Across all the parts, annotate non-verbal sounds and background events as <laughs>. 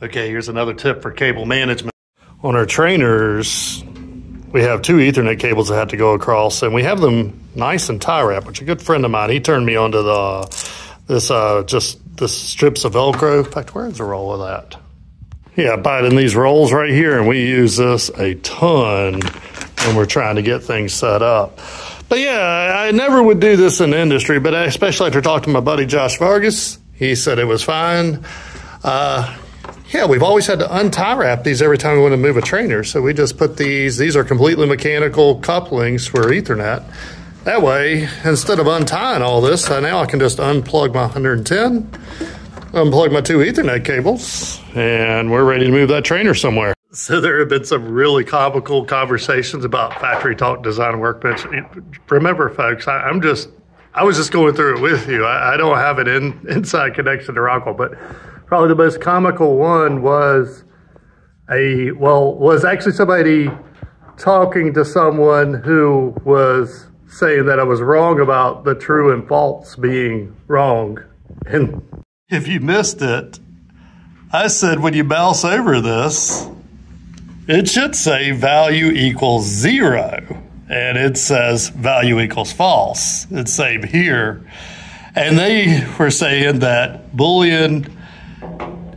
Okay, here's another tip for cable management. On our trainers, we have two Ethernet cables that have to go across, and we have them nice and tie wrapped. Which a good friend of mine, he turned me onto the this uh, just this strips of Velcro. In fact, where's the roll of that? Yeah, I buy it in these rolls right here, and we use this a ton when we're trying to get things set up. But yeah, I never would do this in industry, but especially after talking to my buddy Josh Vargas, he said it was fine. Uh, yeah, we've always had to untie wrap these every time we want to move a trainer. So we just put these, these are completely mechanical couplings for Ethernet. That way, instead of untying all this, I now I can just unplug my 110, unplug my two Ethernet cables, and we're ready to move that trainer somewhere. <laughs> So there have been some really comical conversations about factory talk design workbench. Remember, folks, I, am just, I was just going through it with you. I, I don't have an in, inside connection to Rockwell, but probably the most comical one was a well was actually somebody talking to someone who was saying that I was wrong about the true and false being wrong. And if you missed it, I said when you mouse over this, it should say value equals zero. And it says value equals false. It's same here. And they were saying that Boolean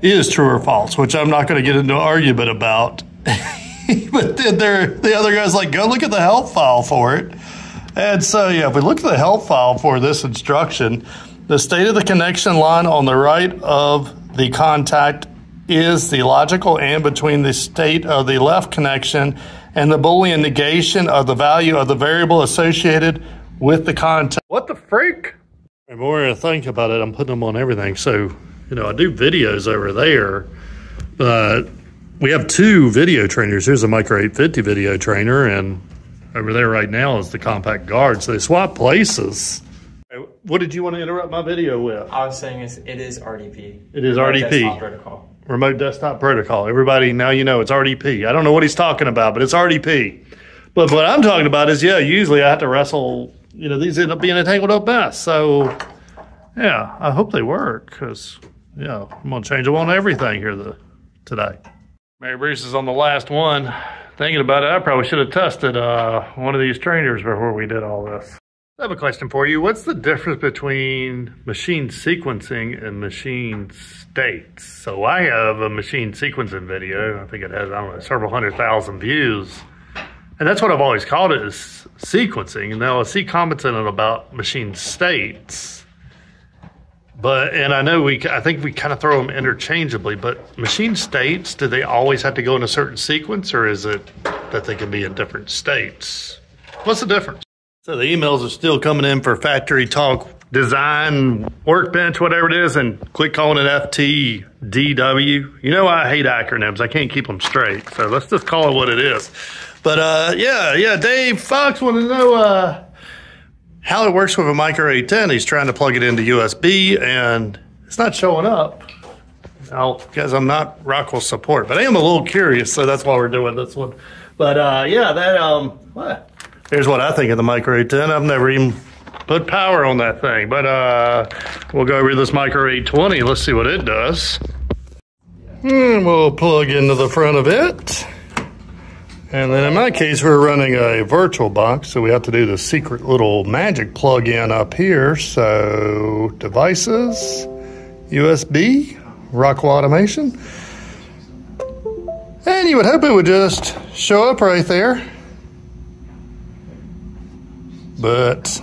is true or false, which I'm not going to get into an argument about. <laughs> but then there, the other guy's like, go look at the help file for it. And so, yeah, if we look at the help file for this instruction, the state of the connection line on the right of the contact is the logical and between the state of the left connection and the Boolean negation of the value of the variable associated with the contact. What the freak? The more I think about it, I'm putting them on everything. So you know, I do videos over there, but we have two video trainers. Here's a Micro 850 video trainer, and over there right now is the compact guard. So they swap places. What did you want to interrupt my video with? I was saying it's, it is RDP. It is Remote RDP. Desktop protocol. Remote desktop protocol. Everybody, now you know it's RDP. I don't know what he's talking about, but it's RDP. But what I'm talking about is, yeah, usually I have to wrestle, you know, these end up being entangled up best. So, yeah, I hope they work because yeah, I'm gonna change them on everything here the, today. Mary Bruce is on the last one. Thinking about it, I probably should have tested uh, one of these trainers before we did all this. I have a question for you. What's the difference between machine sequencing and machine states? So I have a machine sequencing video. I think it has, I don't know, several hundred thousand views. And that's what I've always called it is sequencing. Now I see comments in it about machine states. But and I know we, I think we kind of throw them interchangeably. But machine states, do they always have to go in a certain sequence, or is it that they can be in different states? What's the difference? So the emails are still coming in for factory talk design workbench, whatever it is, and quit calling it FTDW. You know I hate acronyms. I can't keep them straight. So let's just call it what it is. But uh, yeah, yeah, Dave Fox wanted to know. Uh, how it works with a micro 810. He's trying to plug it into USB and it's not showing up. Now, because I'm not Rockwell support, but I am a little curious, so that's why we're doing this one. But uh, yeah, that um, what? Here's what I think of the micro 810. I've never even put power on that thing, but uh, we'll go over this micro 820. Let's see what it does. And we'll plug into the front of it. And then in my case, we're running a virtual box, so we have to do the secret little magic plug-in up here. So devices, USB, Rockwell Automation. And you would hope it would just show up right there. But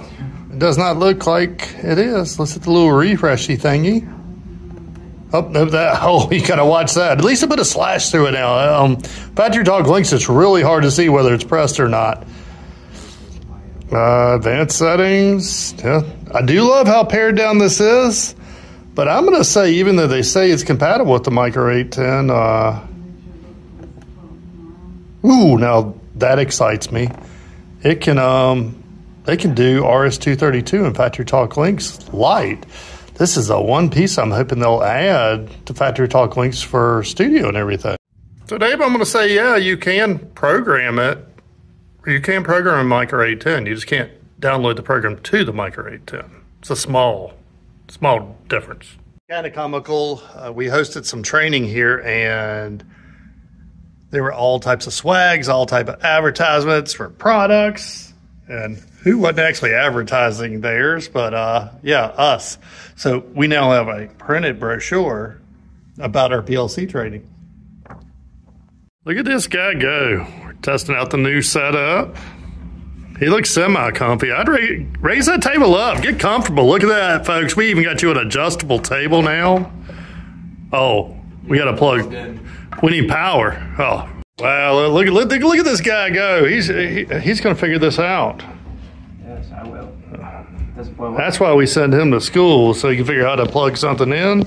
it does not look like it is. Let's hit the little refreshy thingy. Oh, <laughs> that, oh, you gotta watch that. At least I put a slash through it now. Um, Factory Talk Linx, it's really hard to see whether it's pressed or not. Uh, advanced settings. Yeah. I do love how pared down this is, but I'm gonna say, even though they say it's compatible with the Micro 810, uh, ooh, now that excites me. It can, um, they can do RS-232 and Factory Talk Linx Lite this is a one piece I'm hoping they'll add to Factory Talk Linx for studio and everything. So Dave, I'm going to say, yeah, you can program it. You can program a Micro 810. You just can't download the program to the Micro 810. It's a small, small difference. Kind of comical. Uh, we hosted some training here, and there were all types of swags, all type of advertisements for products, and who wasn't actually advertising theirs, but uh, yeah, us. So we now have a printed brochure about our PLC training. Look at this guy go. We're testing out the new setup. He looks semi comfy. I'd ra- raise that table up. Get comfortable. Look at that, folks. We even got you an adjustable table now. Oh, we got to plug. We need power. Oh, wow. Look, look, look, look at this guy go. He's he, he's going to figure this out. Yes, I will. That's That's why we send him to school so he can figure out how to plug something in.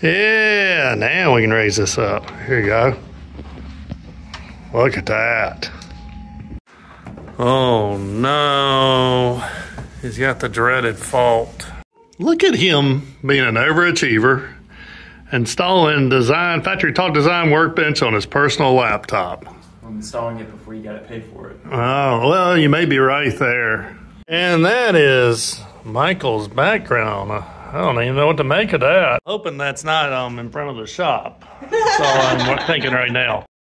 Yeah, now we can raise this up. Here you go. Look at that. Oh no. He's got the dreaded fault. Look at him being an overachiever, installing design factory talk design workbench on his personal laptop. I'm installing it before you got to pay for it. Oh, well, you may be right there. And that is Michael's background. I don't even know what to make of that. Hoping that's not um in front of the shop. That's all I'm <laughs> thinking right now.